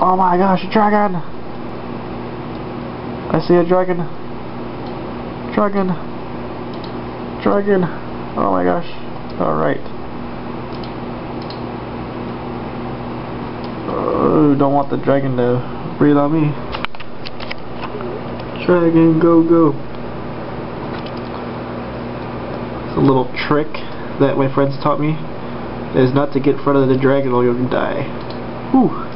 Oh my gosh, a dragon! I see a dragon. Dragon. Dragon. Oh my gosh. Alright. Oh, don't want the dragon to breathe on me. Dragon, go, go. It's a little trick that my friends taught me is not to get in front of the dragon or you'll die. Whew.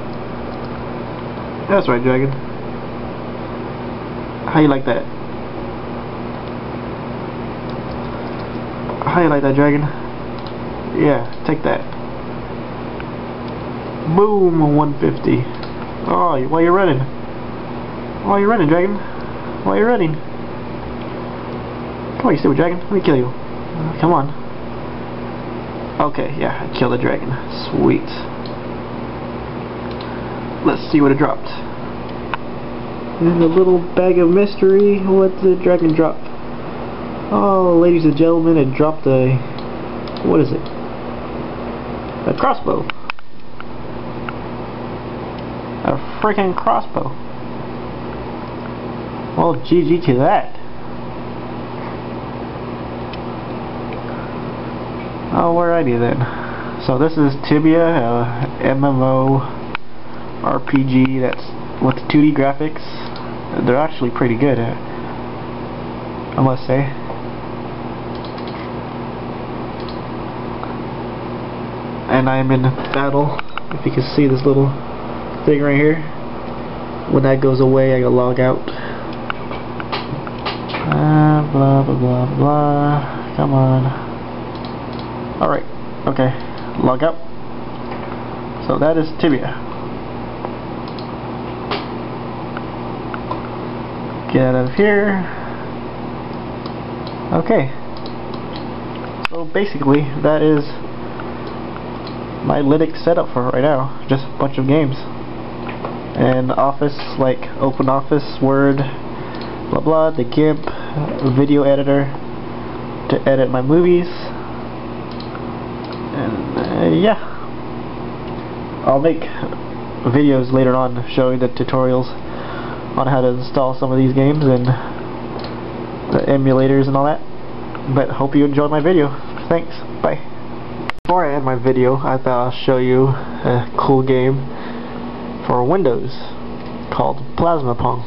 That's right, dragon. How you like that? How you like that, dragon? Yeah, take that. Boom, 150. Oh, why you running? Why you running, dragon? Why you running? Come on, you stupid dragon. Let me kill you. Come on. Okay, yeah, I killed the dragon. Sweet. Let's see what it dropped. And a little bag of mystery. What did the dragon drop? Oh, ladies and gentlemen, it dropped a... What is it? A crossbow. A freaking crossbow. Well, GG to that. Oh, alrighty then. So this is Tibia, uh, MMO RPG that's with 2D graphics. They're actually pretty good, uh, I must say. And I'm in battle. If you can see this little thing right here. When that goes away, I gotta log out. Uh, blah blah blah blah. Come on. Alright. Okay. Log out. So that is Tibia. Get out of here. Okay. So basically, that is my Linux setup for right now. Just a bunch of games. And Office, like OpenOffice, Word, blah blah, the GIMP, video editor to edit my movies. And uh, yeah. I'll make videos later on showing the tutorials on how to install some of these games and the emulators and all that. But hope you enjoyed my video. Thanks. Bye. Before I end my video, I thought I'll show you a cool game for Windows called Plasma Pong.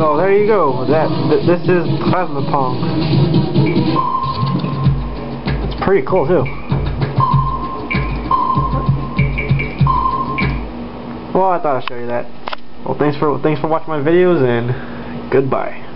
So there you go. That th this is plasma pong. It's pretty cool too. Well, I thought I'd show you that. Well, thanks for thanks for watching my videos and goodbye.